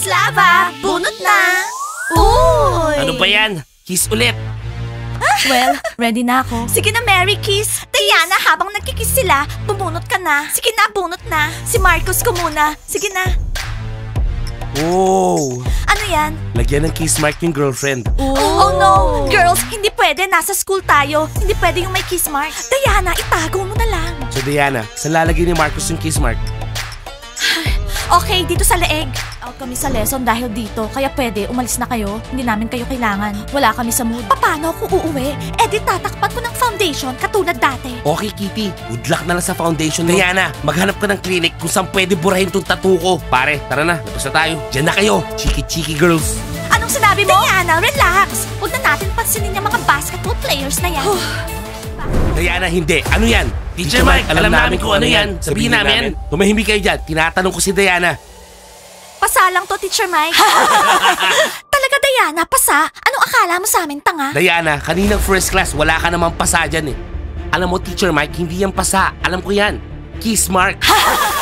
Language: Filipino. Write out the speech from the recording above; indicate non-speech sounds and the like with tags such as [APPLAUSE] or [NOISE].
Slava, bunot na! Uy! Ano ba yan? Kiss ulit. Well, ready na ako. Sige na, Mary Kiss. Diana, habang nagkikiss sila, bumunot ka na. Sige na, bunot na. Si Marcos ko muna. Sige na. Oh, Ano yan? lagyan ng kiss mark yung girlfriend. Oh no! Girls, hindi pwede. Nasa school tayo. Hindi pwede yung may kiss mark. Diana, itago mo na lang. So Diana, saan lalagay ni Marcos yung kiss mark? Okay, dito sa leeg. Out kami sa lesson dahil dito, kaya pwede, umalis na kayo. Hindi namin kayo kailangan. Wala kami sa mood. Paano ako uuwi? Eh di tatakpan ko ng foundation katulad dati. Okay, Kitty. Good luck na lang sa foundation mo. Diana, maghanap ka ng clinic kung saan pwede burahin tong tattoo ko. Pare, tara na. Labas na tayo. Diyan na kayo. Chiki-chiki girls. Anong sinabi mo? Diana, relax. Huwag na natin pansinin yung mga basketball players na yan. Diana, hindi. Ano yan? Teacher Mike, alam, namin kung ano yan. Sabihin namin. Tumahimik kayo dyan. Tinatanong ko si Diana. Pasa lang to, Teacher Mike. [LAUGHS] Talaga, Diana, pasa? Anong akala mo sa amin, tanga? Diana, kaninang first class, wala ka namang pasa dyan eh. Alam mo, Teacher Mike, hindi yan pasa. Alam ko yan. Kiss mark. [LAUGHS]